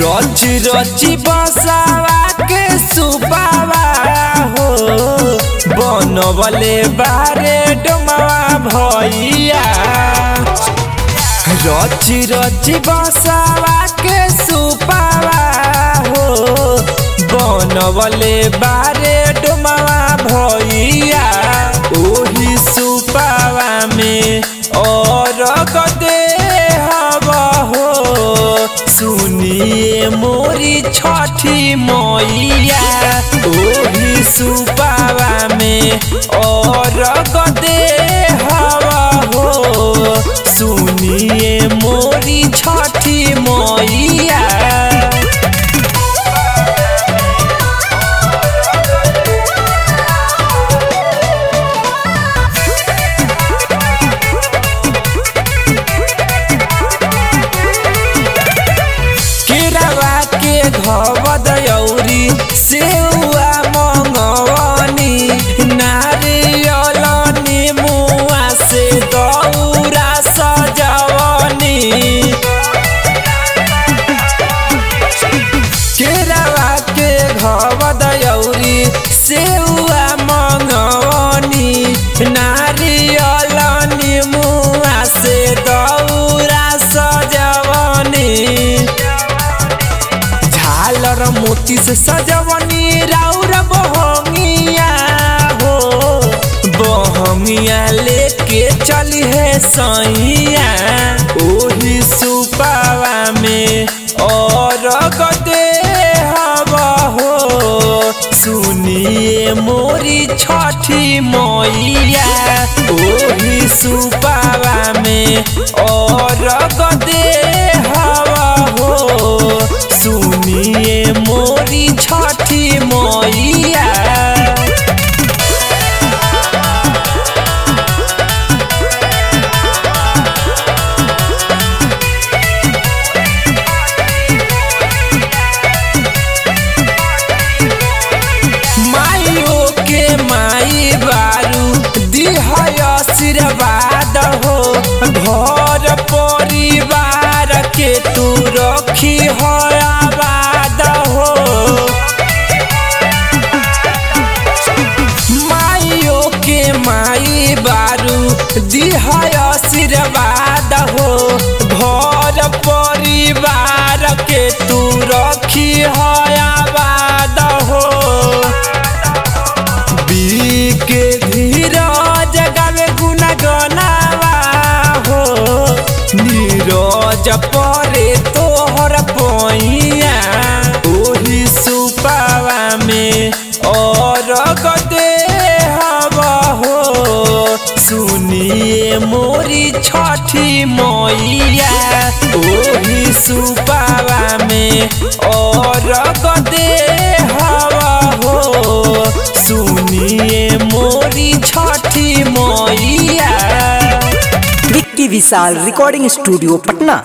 रच रची बसावा के सुबावा हो। बनवले बारे डोमावा भैया। रची रची बसावा के सुपावा हो। बनवले बारे डोमावा छठी मैया ओही सुपावा में और मोती से सजवनी, राउर बहंगिया हो। बहंगिया लेके चली है सैया। ओही सुपावा में और गदे हवा हो। सुनिए मोरी छठी मैया ओही सुपावा में और गदे मोरी छठी मैया के माई बारू आशीर्वाद हो। घर परिवार के तू रखी हो। आशीर्वाद हो घर परिवार के तू रखी आबाद हो। के धीरज गावे गुना गनावा हो, नीरज परे तोहर पैया मोरी छठी मैया ओही सुपावा में और गदे हवा हो। सुनिए मोरी छठी मैया विक्की विशाल रिकॉर्डिंग स्टूडियो, पटना।